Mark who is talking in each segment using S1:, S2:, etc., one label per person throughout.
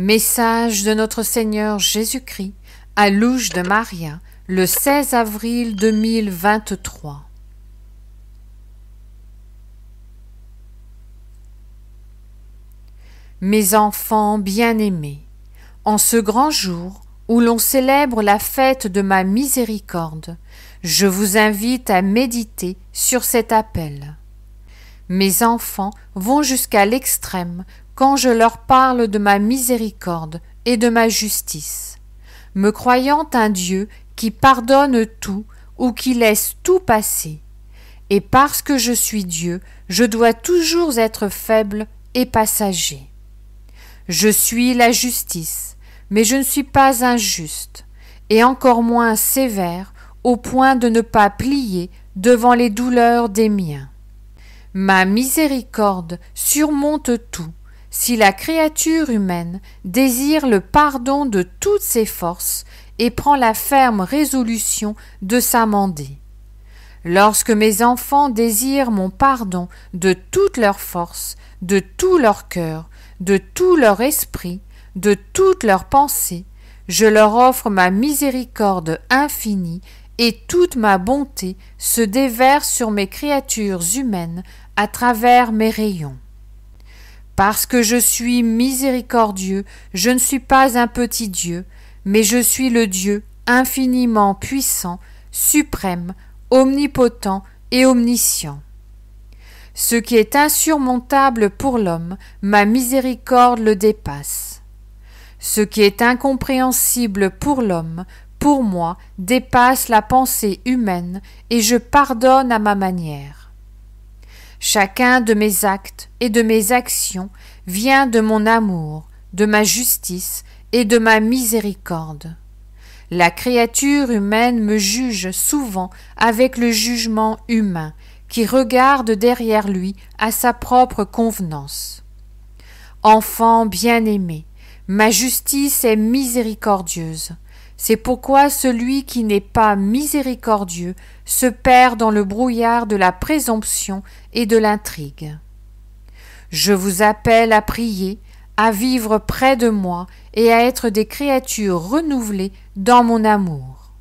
S1: Message de notre Seigneur Jésus-Christ à Louche de Maria, le 16 avril 2023. Mes enfants bien-aimés, en ce grand jour où l'on célèbre la fête de ma miséricorde, je vous invite à méditer sur cet appel. Mes enfants vont jusqu'à l'extrême quand je leur parle de ma miséricorde et de ma justice, me croyant un Dieu qui pardonne tout ou qui laisse tout passer. Et parce que je suis Dieu, je dois toujours être faible et passager. Je suis la justice, mais je ne suis pas injuste, et encore moins sévère au point de ne pas plier devant les douleurs des miens. Ma miséricorde surmonte tout, si la créature humaine désire le pardon de toutes ses forces et prend la ferme résolution de s'amender. Lorsque mes enfants désirent mon pardon de toutes leurs forces, de tout leur cœur, de tout leur esprit, de toutes leurs pensées, je leur offre ma miséricorde infinie et toute ma bonté se déverse sur mes créatures humaines à travers mes rayons. Parce que je suis miséricordieux, je ne suis pas un petit Dieu, mais je suis le Dieu infiniment puissant, suprême, omnipotent et omniscient. Ce qui est insurmontable pour l'homme, ma miséricorde le dépasse. Ce qui est incompréhensible pour l'homme, pour moi, dépasse la pensée humaine, et je pardonne à ma manière. Chacun de mes actes et de mes actions vient de mon amour, de ma justice et de ma miséricorde. La créature humaine me juge souvent avec le jugement humain, qui regarde derrière lui à sa propre convenance. Enfant bien-aimé, ma justice est miséricordieuse. C'est pourquoi celui qui n'est pas miséricordieux se perd dans le brouillard de la présomption et de l'intrigue. Je vous appelle à prier, à vivre près de moi et à être des créatures renouvelées dans mon amour.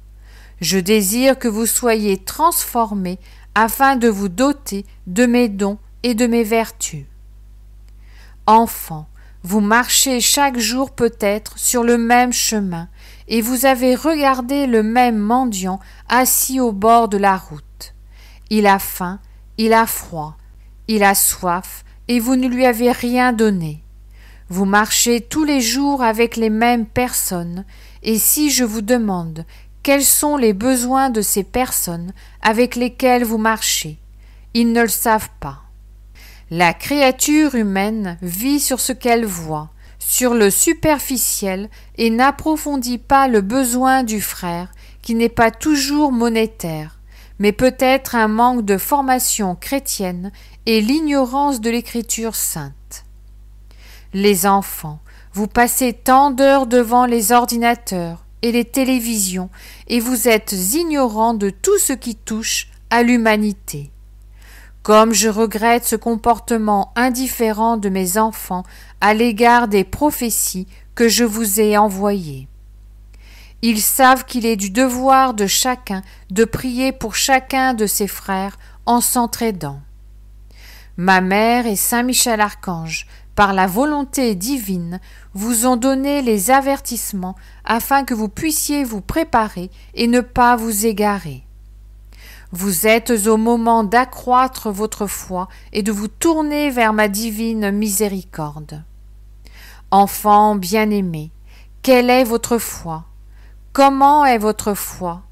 S1: Je désire que vous soyez transformés afin de vous doter de mes dons et de mes vertus. Enfants, vous marchez chaque jour peut-être sur le même chemin, et vous avez regardé le même mendiant assis au bord de la route. Il a faim, il a froid, il a soif, et vous ne lui avez rien donné. Vous marchez tous les jours avec les mêmes personnes, et si je vous demande quels sont les besoins de ces personnes avec lesquelles vous marchez, ils ne le savent pas. La créature humaine vit sur ce qu'elle voit, sur le superficiel et n'approfondit pas le besoin du frère, qui n'est pas toujours monétaire, mais peut-être un manque de formation chrétienne et l'ignorance de l'écriture sainte. Les enfants, vous passez tant d'heures devant les ordinateurs et les télévisions, et vous êtes ignorants de tout ce qui touche à l'humanité. Comme je regrette ce comportement indifférent de mes enfants à l'égard des prophéties que je vous ai envoyées. Ils savent qu'il est du devoir de chacun de prier pour chacun de ses frères en s'entraidant. Ma mère et Saint Michel Archange, par la volonté divine, vous ont donné les avertissements afin que vous puissiez vous préparer et ne pas vous égarer. Vous êtes au moment d'accroître votre foi et de vous tourner vers ma divine miséricorde. Enfant bien-aimé, quelle est votre foi? Comment est votre foi?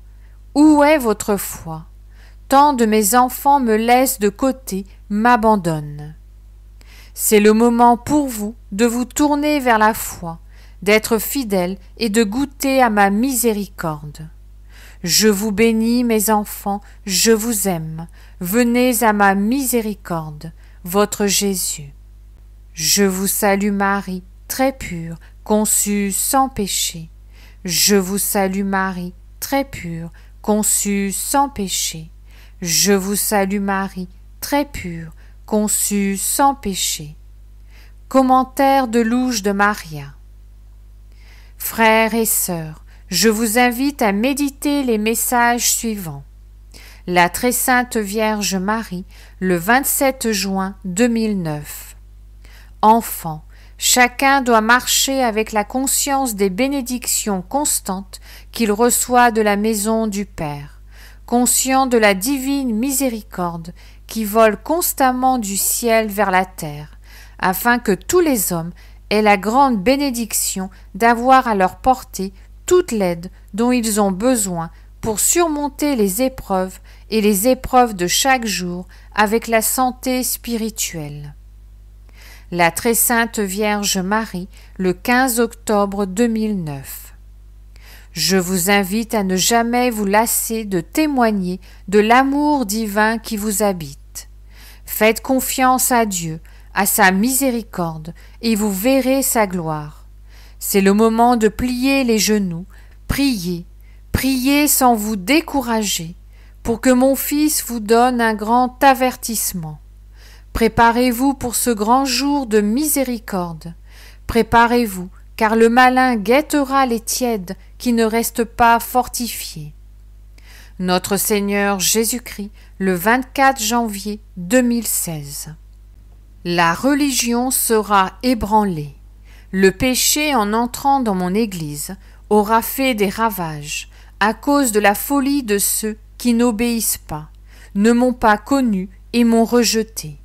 S1: Où est votre foi? Tant de mes enfants me laissent de côté, m'abandonnent. C'est le moment pour vous de vous tourner vers la foi, d'être fidèle et de goûter à ma miséricorde. Je vous bénis, mes enfants, je vous aime. Venez à ma miséricorde, votre Jésus. Je vous salue Marie, très pure, conçue sans péché. Je vous salue Marie, très pure, conçue sans péché. Je vous salue Marie, très pure, conçue sans péché. Commentaire de Louche de Maria. Frères et sœurs, je vous invite à méditer les messages suivants. La très sainte Vierge Marie, le 27 juin 2009. Enfants, chacun doit marcher avec la conscience des bénédictions constantes qu'il reçoit de la maison du Père, conscient de la divine miséricorde qui vole constamment du ciel vers la terre, afin que tous les hommes aient la grande bénédiction d'avoir à leur portée toute l'aide dont ils ont besoin pour surmonter les épreuves et les épreuves de chaque jour avec la santé spirituelle. La très sainte Vierge Marie, le 15 octobre 2009. Je vous invite à ne jamais vous lasser de témoigner de l'amour divin qui vous habite. Faites confiance à Dieu, à sa miséricorde, et vous verrez sa gloire. C'est le moment de plier les genoux, prier, prier sans vous décourager, pour que mon Fils vous donne un grand avertissement. Préparez-vous pour ce grand jour de miséricorde. Préparez-vous, car le malin guettera les tièdes qui ne restent pas fortifiés. Notre Seigneur Jésus-Christ, le 24 janvier 2016. La religion sera ébranlée. Le péché, en entrant dans mon Église, aura fait des ravages, à cause de la folie de ceux qui n'obéissent pas, ne m'ont pas connu et m'ont rejeté.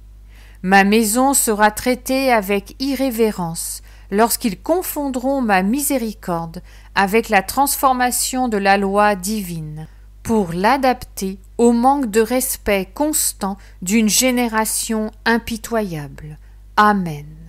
S1: Ma maison sera traitée avec irrévérence lorsqu'ils confondront ma miséricorde avec la transformation de la loi divine, pour l'adapter au manque de respect constant d'une génération impitoyable. Amen.